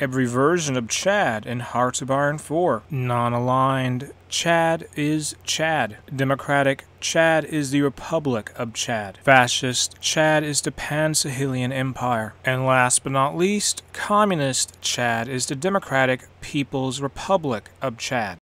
every version of Chad in Hearts of Iron 4. Non aligned Chad is Chad. Democratic Chad is the Republic of Chad. Fascist Chad is the Pan Sahelian Empire. And last but not least, Communist Chad is the Democratic People's Republic of Chad.